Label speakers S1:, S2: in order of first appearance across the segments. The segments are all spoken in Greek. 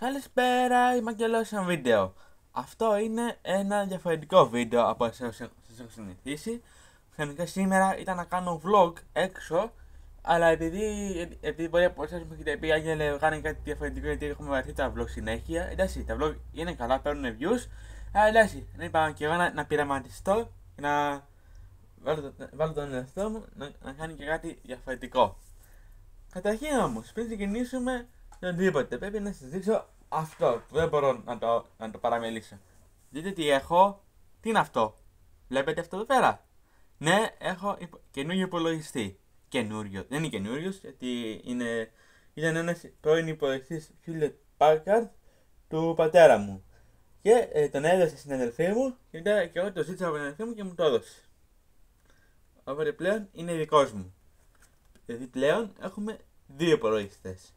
S1: Καλησπέρα, είμαι Αγγελός ένα βίντεο. Αυτό είναι ένα διαφορετικό βίντεο από όσο σας έχω συνηθίσει. Φαινικά σήμερα ήταν να κάνω vlog έξω, αλλά επειδή, επειδή πολλοί από εσάς μου έχετε πει Άγγελε κάνει κάτι διαφορετικό γιατί έχουμε βαρθεί τα vlog συνέχεια. Εντάξει, τα vlog είναι καλά, παίρνουν views, αλλά εντάξει, δεν είπα και εγώ να, να πειραματιστώ και να βάλω, βάλω τον εαυτό μου να, να κάνει και κάτι διαφορετικό. Καταρχήν όμως, πριν ξεκινήσουμε με οτιδήποτε, πρέπει να σας δείξω αυτό που δεν μπορώ να το, να το παραμελήσω. Δείτε τι έχω. Τι είναι αυτό; Βλέπετε αυτό εδώ πέρα; Ναι, έχω υπο... καινούριο υπολογιστή. Καινούριο. Δεν είναι καινούριος γιατί είναι... ήταν ένας πρώην υπολογιστής Hewlett Packard του πατέρα μου. Και ε, τον έδωσε στην αδελφή μου και μετά και εγώ το ζήτησα από την αδελφή μου και μου το έδωσε. Οπότε πλέον είναι δικός μου. Δηλαδή πλέον έχουμε δύο υπολογιστές.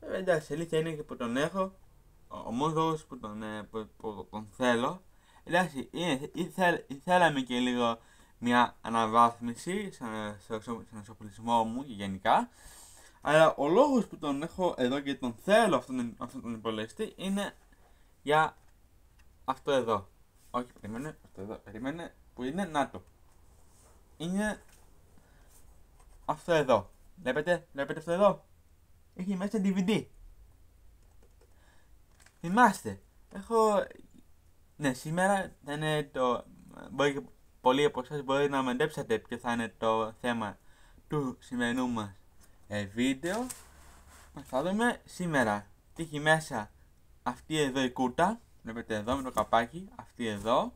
S1: Βέβαια εντάξει, η αλήθεια είναι και που τον έχω. Ο μόνος λόγος που, τον, ε, που, που τον θέλω. Εντάξει, είναι, ήθελ, θέλαμε και λίγο μια αναβάθμιση στον εξοπλισμό μου και γενικά. Αλλά ο λόγος που τον έχω εδώ και τον θέλω αυτόν, αυτόν τον υπολογιστή είναι για αυτό εδώ. Όχι, περίμενε, αυτό εδώ, περίμενε, που είναι, να το. Είναι αυτό εδώ. Βλέπετε, βλέπετε αυτό εδώ; Έχει μέσα DVD. Θυμάστε, έχω... Ναι, σήμερα θα είναι το... Μπορεί και πολλοί από εσάς μπορεί να μαντέψατε ποιο θα είναι το θέμα του σημερινού μας ε, βίντεο. Θα δούμε σήμερα τι έχει μέσα αυτή εδώ η κούρτα. Βλέπετε εδώ με το καπάκι, αυτή εδώ.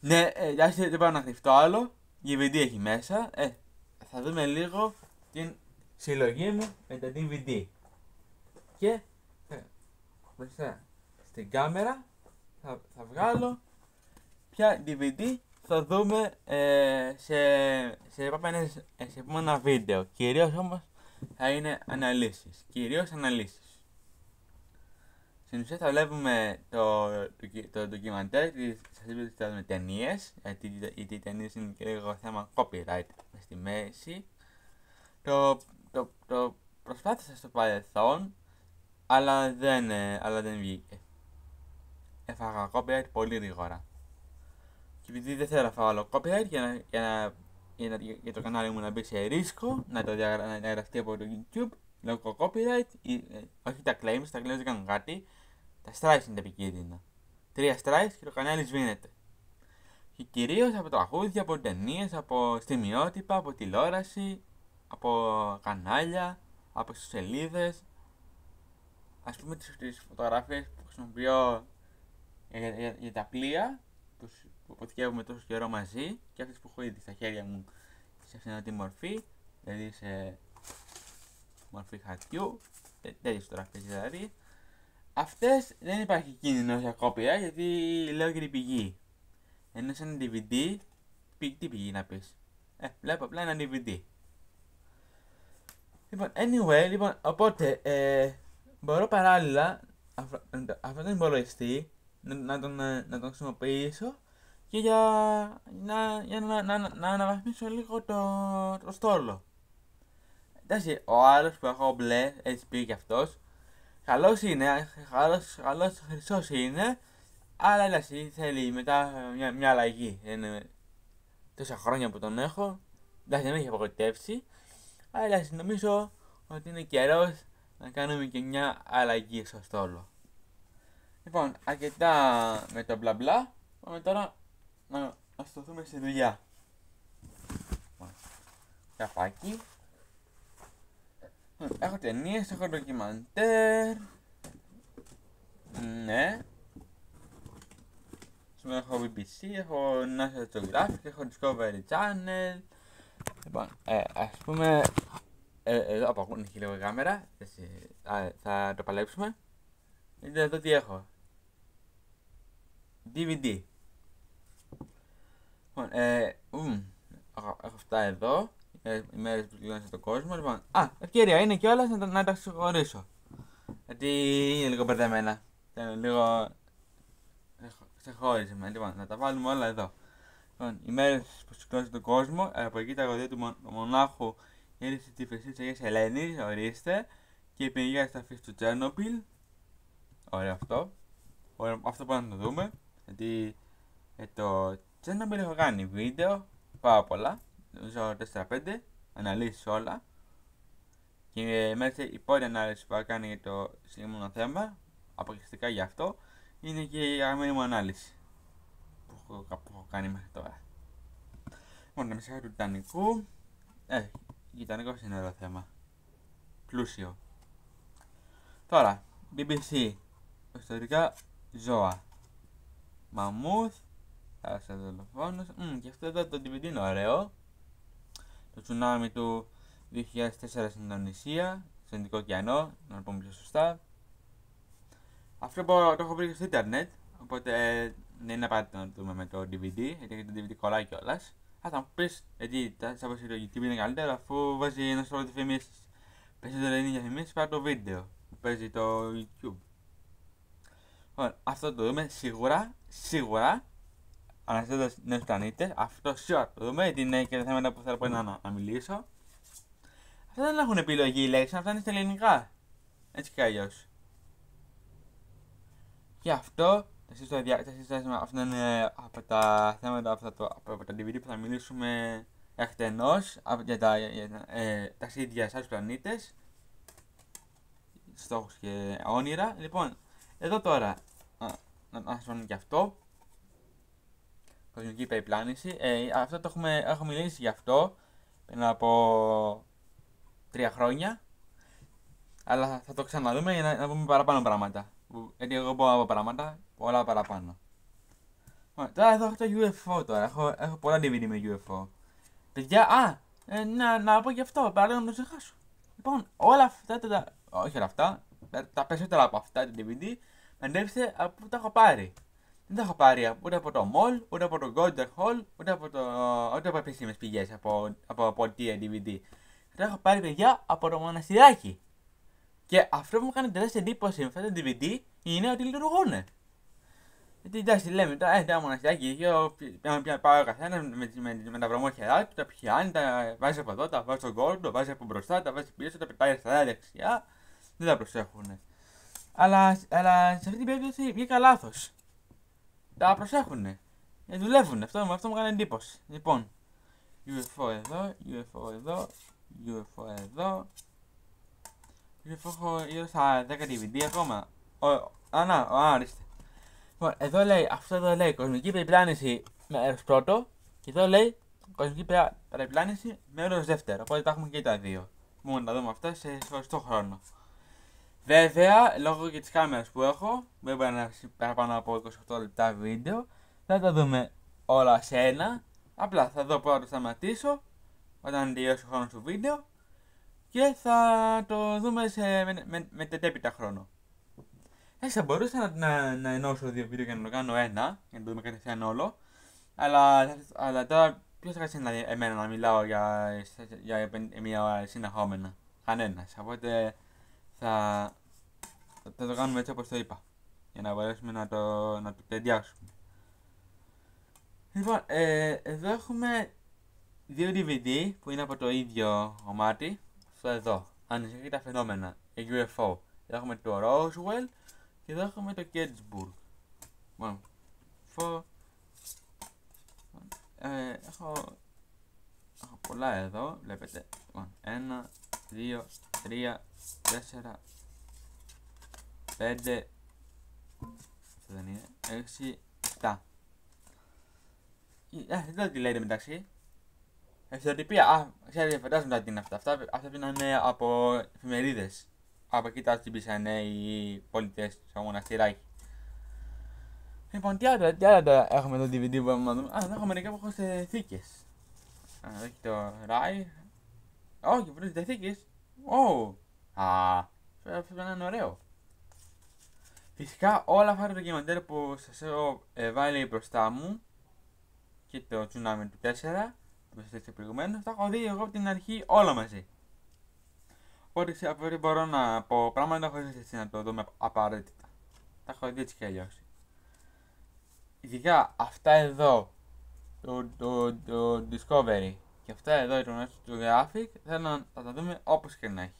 S1: Ναι, ε, δεν πάω να κρυφτώ άλλο. DVD έχει μέσα. Ε, θα δούμε λίγο την συλλογή μου με τα DVD. Και μπροστά στην κάμερα θα, θα βγάλω ποια DVD θα δούμε ε, σε, σε, επόμενες, ε, σε επόμενα βίντεο. Κυρίως όμως θα είναι αναλύσεις. Κυρίως αναλύσεις. Στην ουσία θα βλέπουμε το, το, το ντοκιμαντέρ, σας είπα ότι θα δούμε ταινίες, γιατί, γιατί οι ταινίες είναι και λίγο θέμα copyright στη μέση. Το, το, το προσπάθησα στο παρελθόν, αλλά δεν, ε, αλλά δεν βγήκε. Έφαγα copyright πολύ γρήγορα. Και επειδή δεν θέλω να φάω άλλο copyright για, να, για, να, για, να, για το κανάλι μου να μπει σε ρίσκο, να το διαγραφεί από το YouTube, λόγω copyright, ή, ε, όχι τα claims, τα claims δεν κάνουν κάτι, τα strikes είναι τα επικίνδυνα. Τρία strikes και το κανάλι σβήνεται. Και κυρίως από τραγούδια, από ταινίες, από στιγμιότυπα, από τηλεόραση, από κανάλια, από σελίδες. Α πούμε τις φωτογραφίες που χρησιμοποιώ για, για, για τα πλοία που, που αποθηκεύουμε τόσο καιρό μαζί και αυτές που έχω ήδη στα χέρια μου σε αυτή τη μορφή, δηλαδή σε μορφή χαρτιού, τέτοιες φωτογραφίες δηλαδή. Αυτές δεν υπάρχει κίνδυνος για κόπια γιατί λέω και την πηγή. Ενώ σε ένα DVD, τι πηγή να πεις. Ε, βλέπω απλά ένα DVD. Λοιπόν, anyway, λοιπόν, οπότε ε, μπορώ παράλληλα αυτόν τον υπολογιστή να, να, τον, ε, να τον χρησιμοποιήσω και για, να, για να, να, να, να αναβαθμίσω λίγο το, το στόλο. Εντάξει, ο άλλος που έχω μπλε, έτσι πήγε κι αυτός, καλός είναι, καλός, καλός χρυσός είναι, αλλά εντάξει, θέλει μετά μια, μια αλλαγή. Είναι τόσα χρόνια που τον έχω, εντάξει, δεν με έχει απογοητεύσει, αλλά εντάξει, νομίζω ότι είναι καιρός να κάνουμε και μια αλλαγή στο στόλο. Λοιπόν, αρκετά με το μπλα μπλα, πάμε τώρα να, να στοθούμε στη δουλειά. Καφάκι. Έχω ταινίες, έχω ντοκιμαντέρ. Ναι. Σήμερα έχω BBC, έχω National Geographic, έχω Discovery Channel. Λοιπόν, ε, ας πούμε, ε, εδώ απαγούνει και λίγο η κάμερα, Α, θα το παλέψουμε. Δείτε εδώ τι έχω. DVD. Λοιπόν, ε, ουμ, έχω, έχω αυτά εδώ οι μέρες που κλείνουν στον κόσμο. Λοιπόν, α, ευκαιρία είναι κιόλας να, να τα ξεχωρίσω. Γιατί είναι λίγο μπερδεμένα. Θέλω λίγο. Ξεχώριζε Λοιπόν, να τα βάλουμε όλα εδώ. Λοιπόν, οι μέρες που σηκώνει τον κόσμο, από εκεί τα γοδία του μονάχου γύρισε τη φυσή της Αγίας Ελένης, ορίστε. και η πηγαία σταφή στο Τσέρνοπιλ. Ωραίο αυτό. Ωραίο, αυτό πάμε να το δούμε. Γιατί ε, το Τσέρνοπιλ έχω κάνει βίντεο πάρα πολλά. Νομίζω 4-5. Αναλύσεις όλα. Και μέσα η πρώτη ανάλυση που θα κάνει για το συγκεκριμένο θέμα, αποκλειστικά γι' αυτό, είναι και η αγαπημένη μου ανάλυση που έχω, που έχω κάνει μέχρι τώρα. Λοιπόν, τα μισά του Τιτανικού. Ε, Τιτανικός είναι ωραίο θέμα. Πλούσιο. Τώρα, BBC. Ιστορικά ζώα. Μαμούθ. Θάλασσα δολοφόνος. Mm, και αυτό εδώ το DVD είναι ωραίο. Το τσουνάμι του 2004 στην Ινδονησία. Στον Ινδικό ωκεανό. Να το πούμε πιο σωστά. Αυτό το έχω βρει στο ίντερνετ. Οπότε ε, δεν είναι απαραίτητο να το δούμε με το DVD. Γιατί το DVD κολλάει κιόλας. Α, θα μου πεις, γιατί θα πω το YouTube είναι καλύτερο αφού βάζει ένα σώρο διαφημίσεις. Περισσότερο είναι διαφημίσεις παρά το βίντεο που παίζει το YouTube. Λοιπόν, αυτό το δούμε σίγουρα, σίγουρα, αναζητώντας νέους πλανήτες, αυτό σίγουρα το δούμε, γιατί είναι και τα θέματα που θέλω να, να μιλήσω. Αυτά δεν έχουν επιλογή λέξη, αυτά είναι στα ελληνικά. Έτσι κι αλλιώς. Και αυτό αυτό είναι από τα θέματα από, το, από τα DVD που θα μιλήσουμε εκτενώς για τα για, ε, ταξίδια σε άλλους πλανήτες στόχους και όνειρα. Λοιπόν, εδώ τώρα να σας πω και αυτό κοσμική περιπλάνηση. Ε, αυτό το έχουμε, έχουμε μιλήσει γι' αυτό πριν από τρία χρόνια αλλά θα το ξαναδούμε για να, να πούμε παραπάνω πράγματα. Γιατί εγώ μπορώ να πω πράγματα πολλά παραπάνω. Τώρα εδώ έχω το UFO τώρα. Έχω, έχω πολλά DVD με UFO. Παιδιά, α, ε, να, να πω γι' αυτό, παράδειγμα να το ξεχάσω. Λοιπόν, όλα αυτά τα. Όχι όλα αυτά, τα περισσότερα από αυτά τα DVD μαντέψτε από που τα έχω πάρει. Δεν τα έχω πάρει ούτε από το Mall, ούτε από το Golden Hall, ούτε από, το, ούτε από επίσημες πηγές, από, από, από DVD. Τα έχω πάρει παιδιά από το μοναστηράκι. Και αυτό που μου κάνει τεράστια εντύπωση με αυτά τα DVD είναι ότι λειτουργούν. Γιατί εντάξει, λέμε τώρα, ε, τα μοναστηράκι, πια πάει ο καθένα με, με, με τα βρωμόχερά του, τα πιάνει, τα βάζει από εδώ, τα βάζει στον κόλπο, τα βάζει από μπροστά, τα βάζει πίσω, τα πετάει αριστερά, δεξιά. Δεν τα προσέχουν. Αλλά, αλλά σε αυτή την περίπτωση βγήκα λάθος. Τα προσέχουν. Ε, δουλεύουν. Αυτό, αυτό μου κάνει εντύπωση. Λοιπόν, UFO εδώ, UFO εδώ, UFO εδώ. UFO έχω γύρω στα 10 DVD ακόμα. Ο, α, να, α, ορίστε. Λοιπόν, εδώ λέει, αυτό εδώ λέει κοσμική περιπλάνηση μέρος πρώτο και εδώ λέει κοσμική περιπλάνηση μέρος δεύτερο. Οπότε τα έχουμε και τα δύο. Μόνο να τα δούμε αυτά σε σωστό χρόνο. Βέβαια, λόγω και της κάμερας που έχω, δεν μπορεί να είναι παραπάνω από 28 λεπτά βίντεο, θα τα δούμε όλα σε ένα. Απλά θα δω πρώτα σταματήσω όταν τελειώσει ο χρόνος του βίντεο και θα το δούμε σε, με, με, με χρόνο. Έτσι θα μπορούσα να, να, να ενώσω δύο βίντεο και να το κάνω ένα, για να το δούμε κατευθείαν όλο. Αλλά, αλλά τώρα ποιος θα κάτσει να, εμένα να μιλάω για, για, μια ώρα συνεχόμενα; Κανένας. Οπότε θα, θα το κάνουμε έτσι όπως το είπα. Για να μπορέσουμε να το, να το ταιριάξουμε. Λοιπόν, ε, εδώ έχουμε δύο DVD που είναι από το ίδιο κομμάτι. Αυτό εδώ. Ανησυχεί τα φαινόμενα. Η UFO. Εδώ έχουμε το Roswell και εδώ έχουμε το Gettysburg. Bueno, φω... Ε, έχω... έχω πολλά εδώ, βλέπετε. Λοιπόν, ένα, δύο, τρία, τέσσερα, πέντε, αυτό δεν είναι, έξι, επτά. Ε, δεν ξέρω τι λέτε μεταξύ. Ευθεοτυπία, α, ξέρετε, φαντάζομαι τι είναι αυτά. Αυτά, αυτά είναι από εφημερίδες από εκεί τα χτύπησαν οι πολιτές στο μοναστηράκι. Λοιπόν, τι άλλο, τι άλλο έχουμε το DVD που έχουμε να δούμε. Α, εδώ έχουμε μερικά που έχω σε θήκες. Α, εδώ έχει το Rai. Όχι, βρίσκεται θήκες. Ω! Α, αυτό είναι ωραίο. Φυσικά όλα αυτά τα ντοκιμαντέρ που σας έχω ε, βάλει μπροστά μου και το Tsunami του 4 που σας έδειξα προηγουμένως, τα έχω δει εγώ από την αρχή όλα μαζί. Οπότε από μπορώ να πω πράγματα χωρίς έτσι να το δούμε απαραίτητα. Τα έχω δει έτσι κι αλλιώς. Ειδικά αυτά εδώ, το, το, το Discovery και αυτά εδώ το National Geographic, θέλω να τα δούμε όπως και να έχει.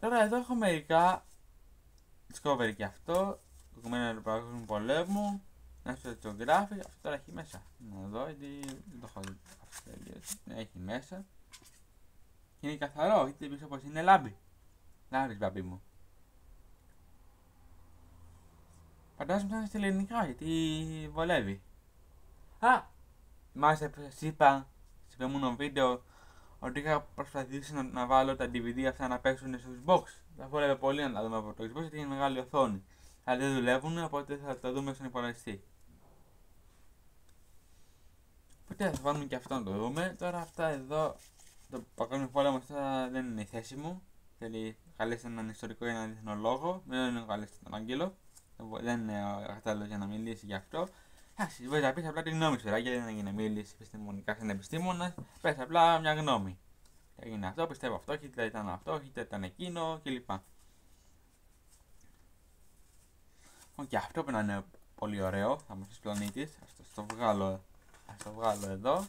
S1: Τώρα εδώ έχω μερικά Discovery και αυτό, προηγούμενο του Παγκόσμιου Πολέμου, στο Geographic, αυτό τώρα έχει μέσα. Να δω, γιατί δεν το έχω δει αυτό ναι, Έχει μέσα. Και είναι καθαρό, είτε πίσω πως είναι λάμπη. Λάμπης μπαμπή μου. Φαντάζομαι θα είναι στα ελληνικά, γιατί βολεύει. Α! Μάλιστα, σας είπα, σε προηγούμενο βίντεο, ότι είχα προσπαθήσει να, να βάλω τα DVD αυτά να παίξουν στο Xbox. Θα βόλευε πολύ να τα δούμε από το Xbox γιατί είναι μεγάλη οθόνη. Αλλά δεν δουλεύουν, οπότε θα τα δούμε στον υπολογιστή. Οπότε θα βάλουμε και αυτό να το δούμε. Τώρα αυτά εδώ, το παγκόσμιο πόλεμο αυτά δεν είναι η θέση μου. Θέλει καλέσει έναν ιστορικό ή έναν διεθνό λόγο. Δεν είναι καλέσει τον Άγγελο. Δεν είναι κατάλληλος για να μιλήσει γι' αυτό. Εντάξει, μπορείς να πεις απλά τη γνώμη σου, γιατί δεν έγινε μίληση επιστημονικά σαν επιστήμονα. Πες απλά μια γνώμη. Έγινε αυτό, πιστεύω αυτό, είτε ήταν αυτό, είτε ήταν εκείνο κλπ. Και αυτό πρέπει να είναι πολύ ωραίο, θα μου πεις πλανήτης. Α το βγάλω, ας το βγάλω εδώ.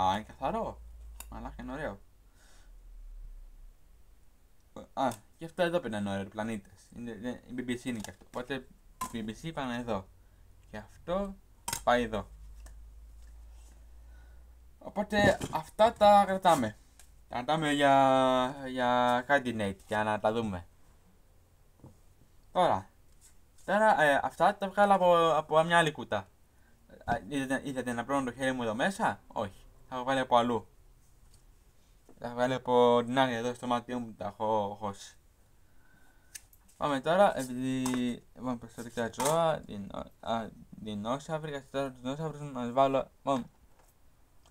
S1: Α, είναι καθαρό. Αλλά είναι ωραίο. Α, και αυτό εδώ πρέπει να είναι ωραίο, πλανήτε. Η BBC είναι και αυτό. Οπότε BBC πάνε εδώ. Και αυτό πάει εδώ. Οπότε αυτά τα κρατάμε. Τα κρατάμε για, για candidate, για να τα δούμε. Τώρα, τώρα ε, αυτά τα βγάλω από, από μια άλλη κουτά. Είδατε να πλώνω το χέρι μου εδώ μέσα, όχι. Θα το βάλει από αλλού. Θα το βάλει από την άλλη εδώ στο μάτι μου που τα έχω χώσει. Πάμε τώρα, επειδή είπαμε προστατικά ζώα, δεινόσαυροι, καθιστά τους δεινόσαυρους, να βάλω. Μόνο.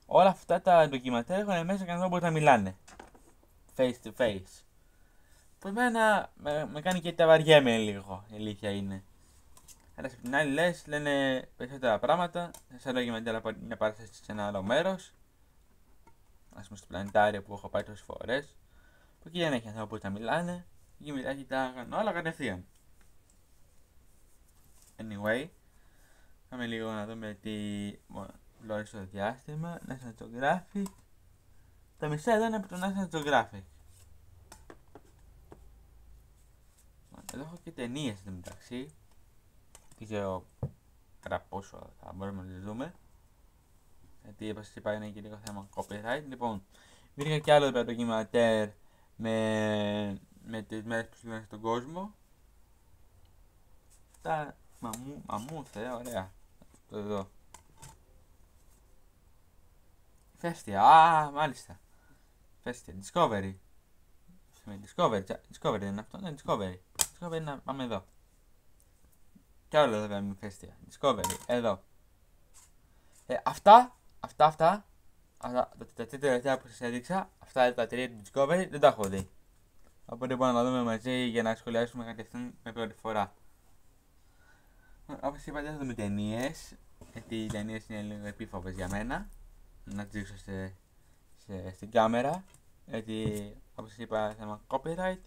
S1: Όλα αυτά τα ντοκιματέρ έχουν μέσα και να μπορεί να μιλάνε. Face to face. Που εμένα με, με κάνει και τα βαριέμαι λίγο, η αλήθεια είναι. Αλλά από την άλλη λες, λένε περισσότερα πράγματα, σαν ντοκιμαντέρ από μια παράσταση σε ένα άλλο μέρος. Α πούμε στο πλανητάριο που έχω πάει τόσες φορές. Που εκεί δεν έχει ανθρώπους που να μιλάνε. Εκεί μετά κοιτάγαν όλα κατευθείαν. Anyway, πάμε λίγο να δούμε τι λόγια στο διάστημα. National Geographic. Τα μισά εδώ είναι από το National Geographic. Εδώ έχω και ταινίες στην μεταξύ. Δεν ξέρω κατά πόσο θα μπορούμε να τις δούμε. Γιατί όπω είπα είναι και λίγο θέμα copyright. Λοιπόν, βρήκα και άλλο ντοκιματέρ με με τις μέρες που συμβαίνουν στον κόσμο. Τα μαμού, μαμούθε, ωραία. Το εδώ. Φέστια, α, μάλιστα. Φέστια, Discovery. Discovery, Discovery δεν είναι αυτό, ναι, Discovery. Discovery να πάμε εδώ. Κι άλλο εδώ πέρα με φέστια. Discovery, εδώ. Ε, αυτά, αυτά, αυτά, αυτά, τα τρία τελευταία που σας έδειξα, αυτά τα τρία του Discovery δεν τα έχω δει. Οπότε μπορούμε να δούμε μαζί για να σχολιάσουμε κατευθείαν με πρώτη φορά. Όπως είπα, δεν θα δούμε ταινίες, γιατί οι ταινίες είναι λίγο επίφοβες για μένα. Να τις δείξω σε, σε, στην κάμερα. Γιατί, όπως είπα, θέμα copyright.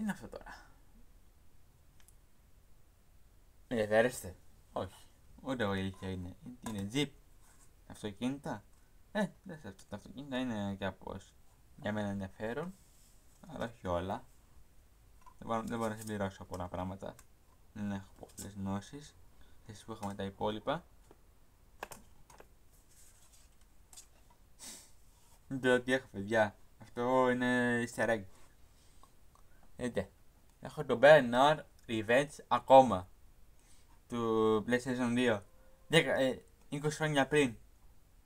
S1: Τι είναι αυτό τώρα; Με ενδιαφέρεστε. Όχι. Ούτε εγώ η αλήθεια είναι. Είναι jeep. Αυτοκίνητα. Ε, δεν σε αυτά τα αυτοκίνητα είναι κάπως για μένα ενδιαφέρον, αλλά όχι όλα. Δεν μπορώ, δεν μπορώ να συμπληρώσω πολλά πράγματα. Δεν έχω πολλές γνώσεις. Εσείς που έχουμε τα υπόλοιπα. Δεν ξέρω τι έχω παιδιά. Αυτό είναι easter egg. Δείτε. Έχω το Bernard Revenge ακόμα. Του PlayStation 2. 10, 20 χρόνια πριν.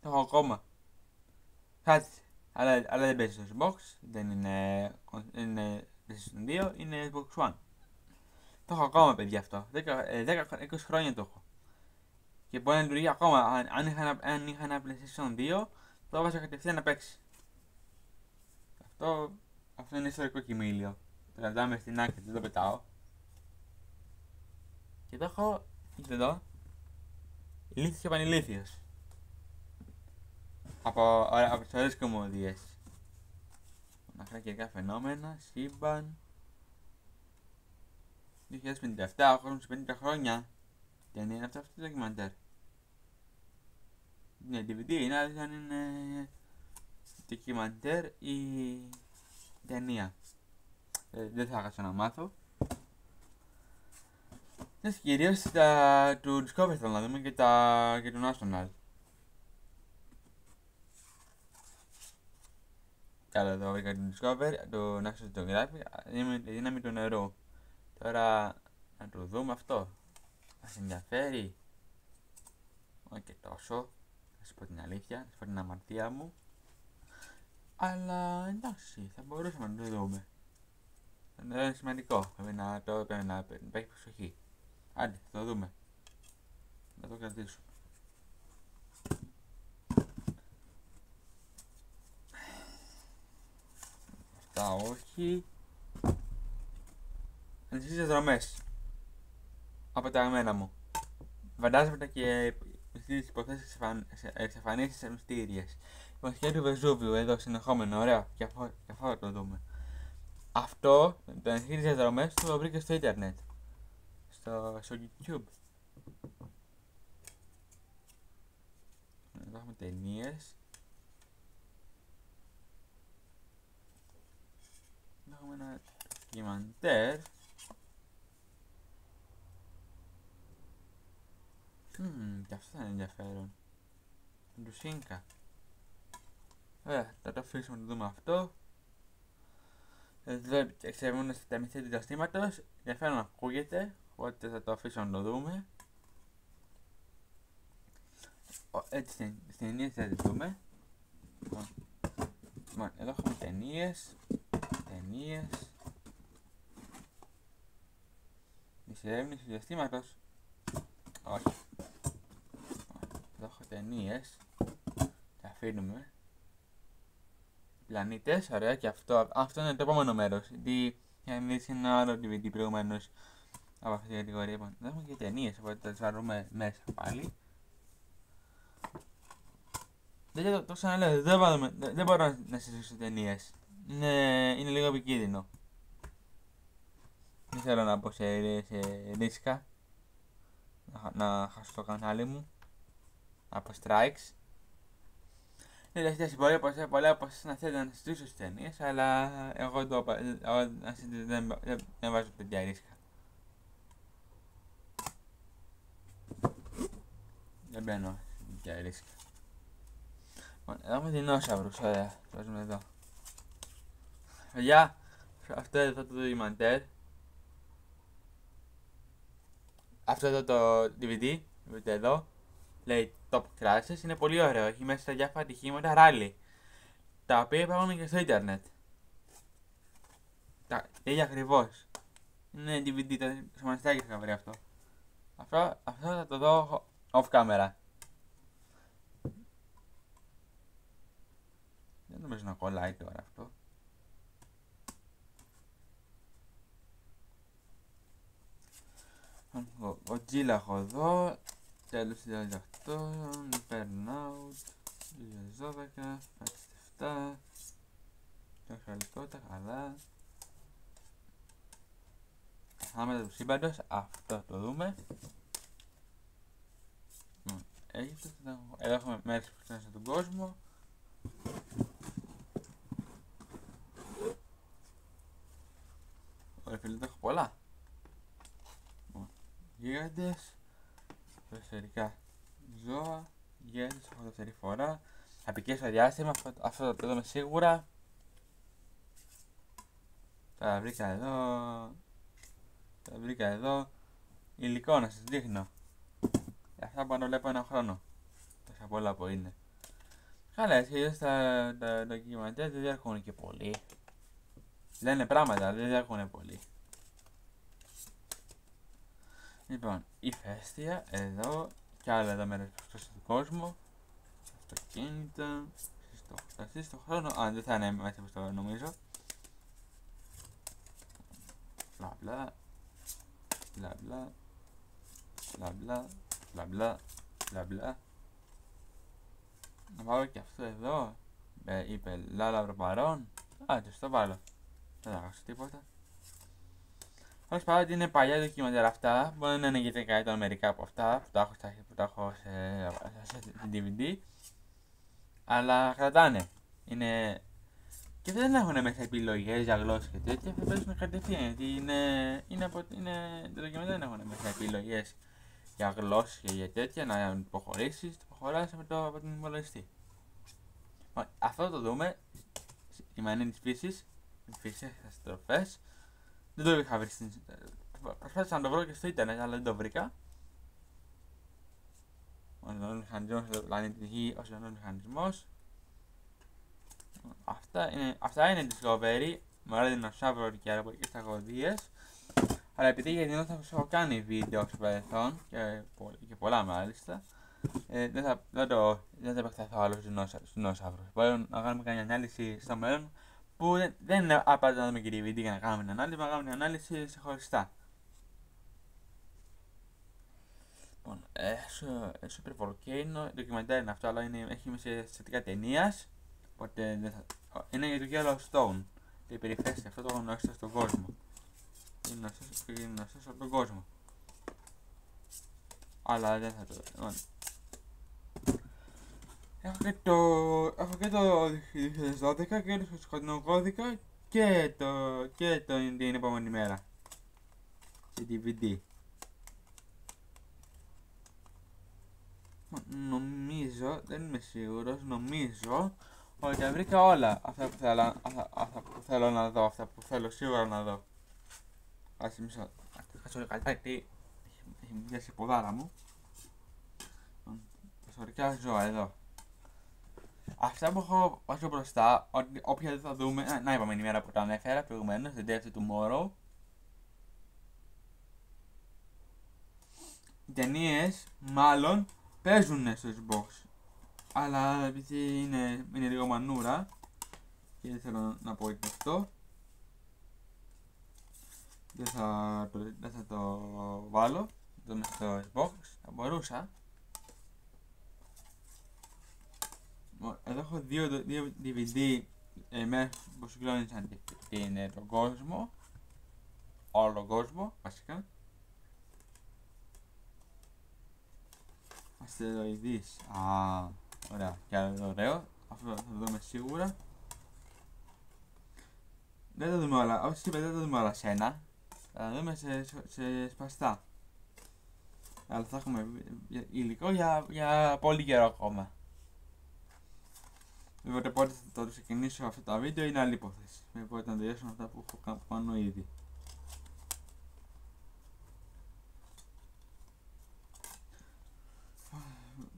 S1: Το έχω ακόμα. Κάτσε. Αλλά, αλλά δεν παίζει στο Xbox, δεν είναι, είναι PlayStation 2, είναι Xbox One. Το έχω ακόμα παιδιά αυτό. 10, 10 20 χρόνια το έχω. Και μπορεί να λειτουργεί ακόμα. Αν, αν, είχα, αν είχα ένα PlayStation 2, το έβαζα κατευθείαν να παίξει. Αυτό, αυτό είναι ιστορικό κοιμήλιο. Το κρατάμε στην άκρη, δεν το πετάω. Και το έχω, κοίτα εδώ, ηλίθιος και πανηλήθιος από, από τις ωραίες κομμωδίες. Αναχρακυρικά φαινόμενα, σύμπαν. 2057, ο κόσμος 50 χρόνια. Τι είναι αυτό, αυτό το ντοκιμαντέρ. Ναι, DVD είναι, αλλά αν είναι ντοκιμαντέρ ή ταινία. Ε, δεν θα κάτσω να μάθω. Ναι, κυρίως τα του Discovery θέλω να δούμε και τα και του National. Καλά εδώ βρήκα το Discovery, το National Geographic, είναι η δύναμη του νερού. Τώρα να το δούμε αυτό. Μας ενδιαφέρει. Όχι και τόσο. Θα σου πω την αλήθεια, θα σου πω την αμαρτία μου. Αλλά εντάξει, θα μπορούσαμε να το δούμε. Είναι σημαντικό. Πρέπει να το πρέπει να υπάρχει προσοχή. Άντε, θα το δούμε. Να το κρατήσουμε. Αυτά όχι. Ανησύχησες δρομές. Από τα εμένα μου. Φαντάσματα και στις υποθέσεις εξαφανίσεις μυστήριες. Το σχέδιο του Βεζούβιου εδώ συνεχόμενο, ωραίο. Και αυτό, και αυτό θα το δούμε. Αυτό, το εγχείρηση δρομές, το βρήκα στο ίντερνετ. Στο, στο YouTube. Εδώ έχουμε ταινίες. Εδώ έχουμε ένα ντοκιμαντέρ. Μμμ, και αυτό θα είναι ενδιαφέρον. Τους Σίνκα. Ωραία, θα το αφήσουμε να δούμε αυτό. Εδώ εξερευνούν τα μυθία του διαστήματο. Ενδιαφέρον να ακούγεται, οπότε θα το αφήσω να το δούμε. Έτσι στην ταινίε θα τη δούμε. Λοιπόν, εδώ έχουμε ταινίες. Ταινίες. Μισερεύνηση του διαστήματος. Όχι. Εδώ έχω ταινίες. Τα αφήνουμε πλανήτε. Ωραία, και αυτό, αυτό είναι το επόμενο μέρος. Γιατί είχα μιλήσει ένα άλλο DVD προηγουμένως από αυτή την κατηγορία. Λοιπόν, δεν έχουμε και ταινίες, οπότε θα τις βάλουμε μέσα πάλι. Δεν το, το ξαναλέω, δεν, βάλουμε, δεν, δεν μπορώ να συζητήσω ταινίες. Είναι, είναι λίγο επικίνδυνο. Δεν θέλω να πω σε, σε ρίσκα να, να χάσω το κανάλι μου από strikes. Δεν έχει φτάσει πολύ από πολλά από εσάς να θέλετε να συζητήσω στις ταινίες, αλλά εγώ, το, εγώ δεν, δεν, δεν βάζω τέτοια ρίσκα. Δεν μπαίνω τέτοια ρίσκα. Λοιπόν, εδώ έχουμε δεινόσαυρους, ωραία, το βάζουμε εδώ. Παιδιά, αυτό εδώ το ντοκιμαντέρ. Αυτό εδώ το DVD, βλέπετε εδώ, λέει Top Crashes είναι πολύ ωραίο. Έχει μέσα διάφορα ατυχήματα rally. Τα οποία υπάρχουν και στο ίντερνετ. Τα ίδια ακριβώς. Είναι DVD, το σημαντικό είχα βρει αυτό. αυτό. Αυτό θα το δω off camera. Δεν νομίζω να κολλάει τώρα αυτό. Ο Τζίλα έχω εδώ, τέλος 2008, Burnout, 2012, 57, το χαλικότα, καλά. Άμεσα του σύμπαντος, αυτό το δούμε. Εδώ έχουμε μέρες που φτάνουν στον κόσμο. Ωραία φίλοι, έχω πολλά. Γίγαντες εσωτερικά ζώα, γέννηση από δεύτερη φορά, απικές στο διάστημα, αυτό, αυτό το δούμε σίγουρα. Τα βρήκα εδώ, τα βρήκα εδώ, υλικό να σας δείχνω. Αυτά που να βλέπω ένα χρόνο, τόσα πολλά που είναι. Καλά, έτσι τα, τα ντοκιμαντέρ δεν διαρκούν και πολύ. Λένε πράγματα, δεν διαρκούν πολύ. Λοιπόν, ηφαίστεια, εδώ και άλλα εδώ μέρες στον κόσμο. Αυτοκίνητα, θα στο χρόνο. Α, δεν θα είναι μέσα από το νομίζω. Μπλα μπλα. Μπλα μπλα. Μπλα μπλα. Μπλα μπλα. Μπλα μπλα. Να βάλω και αυτό εδώ. Ε, είπε Λάλα παρόν. Α, το βάλω. Δεν θα χάσω τίποτα. Τέλος πάντων είναι παλιά ντοκιμαντέρ αυτά. Μπορεί να είναι γιατί καλύτερα μερικά από αυτά που τα έχω, που τα έχω σε, σε, DVD. Αλλά κρατάνε. Είναι... Και δεν έχουν μέσα επιλογές για γλώσσες και τέτοια, θα παίζουν κατευθείαν. Γιατί είναι, είναι, από, είναι δεν έχουν μέσα επιλογές για γλώσσες και για τέτοια, να υποχωρήσεις, το προχωράς με το, από την υπολογιστή. Αυτό θα το δούμε. Η μανία της φύσης, οι φυσικέ καταστροφές. Δεν το είχα βρει στην. Προσπάθησα να το βρω και στο Ιντερνετ, αλλά δεν το βρήκα. Ο ζωντανό μηχανισμός του πλανήτη τη Γη, ο ζωντανό μηχανισμός. Αυτά είναι, αυτά είναι Discovery, με ωραία δεινοσαύρο και αεροπορικέ τραγωδίες. Αλλά επειδή για την θα έχω κάνει βίντεο στο παρελθόν και, και πολλά μάλιστα, ε, δεν, θα, δεν, το, δεν θα επεκταθώ άλλο στους δεινόσαυρους. Μπορεί να κάνουμε κάποια ανάλυση στο μέλλον που δεν, δεν είναι απαραίτητο να δούμε και τη βίντεο για να κάνουμε την ανάλυση, να κάνουμε την ανάλυση σε χωριστά. Λοιπόν, έσω Volcano, ντοκιμαντέρ είναι αυτό, αλλά είναι, έχει σε σχετικά ταινίας. Οπότε δεν θα, είναι για το Yellowstone. Και περιφέρει αυτό το γνωστό στον κόσμο είναι γνωστός από τον κόσμο. Αλλά δεν θα το δω. Έχω και το, έχω και το 2012 και το σκοτεινό κώδικα και, το, και το, την επόμενη μέρα. Σε DVD. Νομίζω, δεν είμαι σίγουρος, νομίζω ότι βρήκα όλα αυτά που θέλω, αυτά, αυτά που θέλω να δω, αυτά που θέλω σίγουρα να δω. Κάτσε μισό. Κάτσε λίγο καλά γιατί έχει μοιάσει η ποδάρα μου. Προσωρικά ζώα εδώ. Αυτά που έχω βάσει μπροστά, όποια δεν θα δούμε, να είπαμε η μέρα που τα ανέφερα προηγουμένως, the day after tomorrow. Οι ταινίες μάλλον παίζουν στο Xbox. Αλλά επειδή είναι, είναι λίγο μανούρα και δεν θέλω να πω και αυτό, δεν θα, το, δεν θα το βάλω. Εδώ μέσα στο Xbox, θα μπορούσα. Εδώ έχω δύο, δύο DVD ε, μέσα που συγκλώνησαν την, τον κόσμο, όλο τον κόσμο βασικά. Αστεροειδής, α, ωραία, και ωραίο, αυτό θα το δούμε σίγουρα. Δεν θα δούμε όλα, όπως είπα δεν θα δούμε όλα σένα, θα δούμε σε, σε σπαστά. Αλλά θα έχουμε υλικό για, για πολύ καιρό ακόμα. Οπότε πότε θα το ξεκινήσω αυτό το βίντεο είναι άλλη υπόθεση. Οπότε να τελειώσω αυτά που έχω κάνει πάνω ήδη.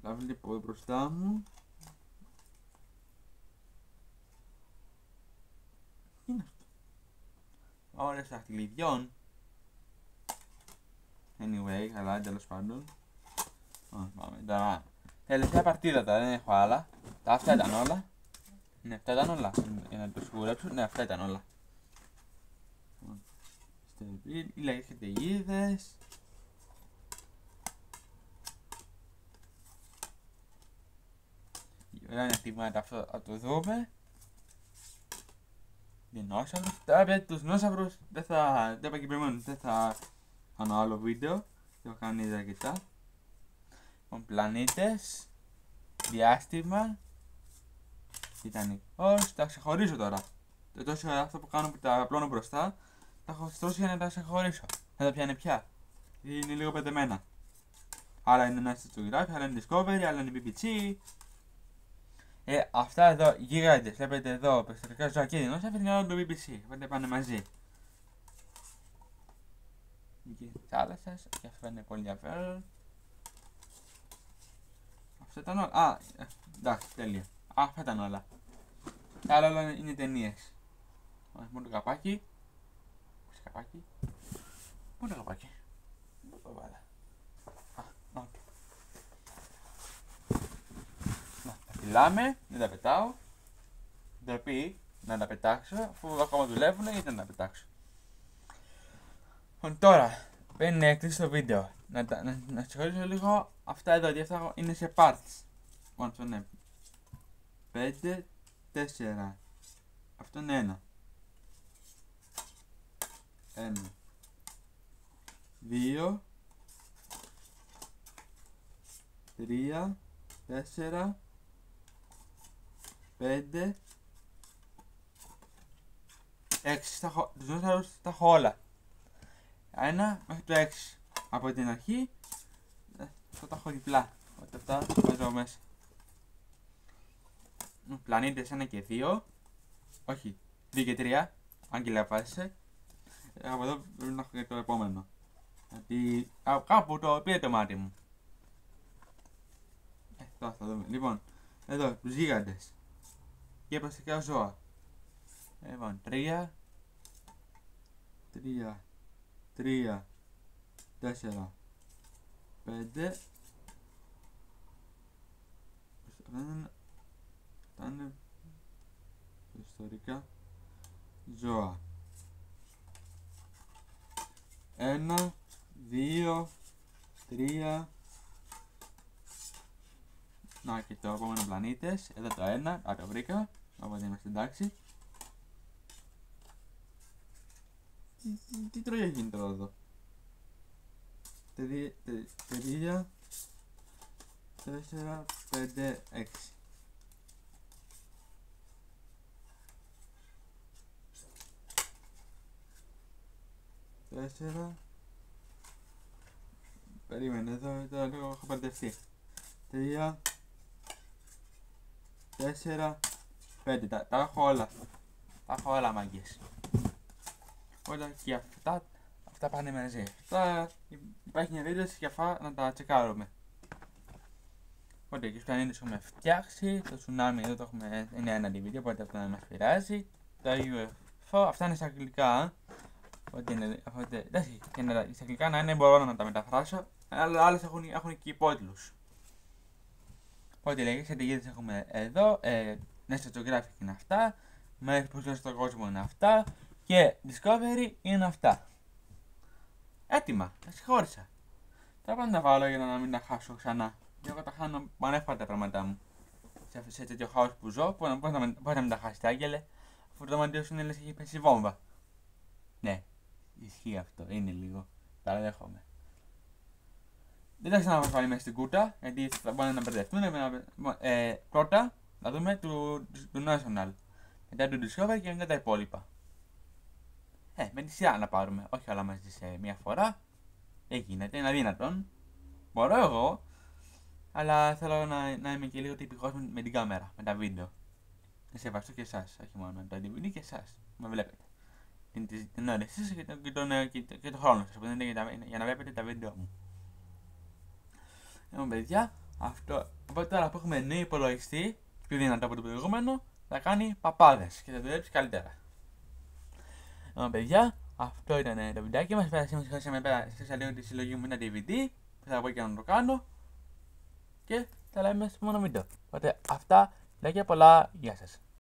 S1: Τα βλέπω εδώ μπροστά μου. Τι είναι αυτό; Ώρες δαχτυλιδιών. Anyway, καλά, τέλος πάντων. Πάμε τώρα. Τελευταία παρτίδα τώρα, δεν έχω άλλα. Τα αυτά ήταν όλα. Ναι, αυτά ήταν όλα. Για να το σιγουρέψω, ναι, αυτά ήταν όλα. Οι λαϊκές καταιγίδες. Ωραία είναι στιγμάτα αυτό, θα το δούμε. Δεινόσαυρους. Τώρα πια τους δεινόσαυρους δεν θα, δεν θα και δεν θα κάνω άλλο βίντεο. Το έχω κάνει ήδη αρκετά. Λοιπόν, πλανήτες, διάστημα, τιτανικός, τα ξεχωρίζω τώρα. Το τόσο αυτό που κάνω που τα απλώνω μπροστά, τα έχω στρώσει για να τα ξεχωρίσω. Δεν τα πιάνε πια. Είναι λίγο πεντεμένα. Άρα είναι ένα στο γράφει, άλλα είναι Discovery, άλλα είναι BBC. Ε, αυτά εδώ, γίγαντες, βλέπετε εδώ, περιστατικά ζώα και δεινόσαυροι είναι όλο το BBC, οπότε πάνε μαζί εκεί τη θάλασσα και αυτό είναι πολύ ενδιαφέρον. Αυτό ήταν όλα. Α, ε, εντάξει, τέλεια. Α, αυτά ήταν όλα. Τα άλλα όλα είναι ταινίες. Μόνο το καπάκι. Πού καπάκι; Πού είναι το καπάκι. Πού το βάλα. Α, όχι. Να, τα φυλάμε, δεν τα πετάω. Ντροπή να τα πετάξω, αφού ακόμα δουλεύουν, γιατί να τα πετάξω. Λοιπόν, τώρα, πριν κλείσει το βίντεο, να, να, να, να λίγο αυτά εδώ, γιατί αυτά είναι σε parts. Λοιπόν, αυτό είναι 5, 4. Αυτό είναι ένα. Ένα. Δύο. Τρία. Τέσσερα. 5, 6. Τα έχω, τους δίνωσαρους τα έχω όλα. 1 μέχρι το 6. Από την αρχή, ε, αυτό τα έχω διπλά. Οπότε αυτά τα βάζω μέσα. Πλανήτες 1 και 2. Όχι, 2 και 3. Αν και λαβάσαι. Ε, από εδώ πρέπει να έχω και το επόμενο. Γιατί κάπου το πήρε το μάτι μου. Ε, τώρα θα δούμε. Λοιπόν, εδώ, τους γίγαντες. Και προσεκτικά ζώα. Λοιπόν, 3, 3, 3, 4, 5, Αυτά είναι ιστορικά ζώα. Ένα, δύο, τρία. Να και το επόμενο πλανήτες. Εδώ το ένα, α το βρήκα. Οπότε είμαστε εντάξει. Τι, τι, τι τρώει γίνεται εδώ; Τρία, τέσσερα, πέντε, έξι. Τέσσερα. Περίμενε, εδώ, εδώ λίγο έχω μπερδευτεί. Τρία. Τέσσερα. Πέντε. Τα, τα έχω όλα. Τα έχω όλα μάγκες. Όλα και αυτά, αυτά πάνε μαζί. Αυτά υπάρχει μια βίντεο και αυτά να τα τσεκάρουμε. Οπότε και στους το έχουμε φτιάξει, το tsunami εδώ το έχουμε, είναι ένα DVD, οπότε αυτό δεν μας πειράζει. Το UFO, αυτά είναι στα αγγλικά. Οπότε είναι, οπότε, εντάξει, και να, στα αγγλικά να είναι μπορώ να τα μεταφράσω, αλλά άλλες έχουν, έχουν και υπότιτλους. Οπότε λέγεται, σε τελείδες έχουμε εδώ, ε, National Geographic είναι αυτά, μέχρι που στον κόσμο είναι αυτά και Discovery είναι αυτά. Έτοιμα, τα συγχώρησα. Τώρα πάντα να βάλω για να μην τα χάσω ξανά. Και εγώ τα χάνω πανεύκολα τα πράγματά μου. Σε, σε τέτοιο χάος που ζω, πώς να, να, να μην τα χάσετε άγγελε, αφού το δωμάτιο σου είναι λες έχει πέσει βόμβα. Ναι, Ισχύει αυτό, είναι λίγο. Τα δέχομαι. Δεν θα ξαναβάλει μέσα στην κούτα, γιατί θα μπορεί να μπερδευτούν. Ε, πρώτα θα δούμε του, του National. Μετά του Discovery και μετά τα υπόλοιπα. Ε, με τη σειρά να πάρουμε. Όχι όλα μαζί σε μία φορά. Δεν γίνεται, είναι αδύνατον. Μπορώ εγώ, αλλά θέλω να, να είμαι και λίγο τυπικός με, την κάμερα, με τα βίντεο. Να σεβαστώ και εσάς, όχι μόνο το DVD και εσάς. Με βλέπετε την, την όρεξή σας και, και, τον, και, και το χρόνο σας που για να βλέπετε τα βίντεο μου. Λοιπόν, παιδιά, αυτό. Οπότε τώρα που έχουμε νέο υπολογιστή, πιο δυνατό από το προηγούμενο, θα κάνει παπάδες και θα δουλέψει καλύτερα. Λοιπόν, παιδιά, αυτό ήταν το βιντεάκι μας. Πέρασαμε πέρα σε λίγο τη συλλογή μου ένα DVD που θα πω και να το κάνω. Και θα λέμε στο μόνο βίντεο. Οπότε αυτά, λέγια πολλά, γεια σας.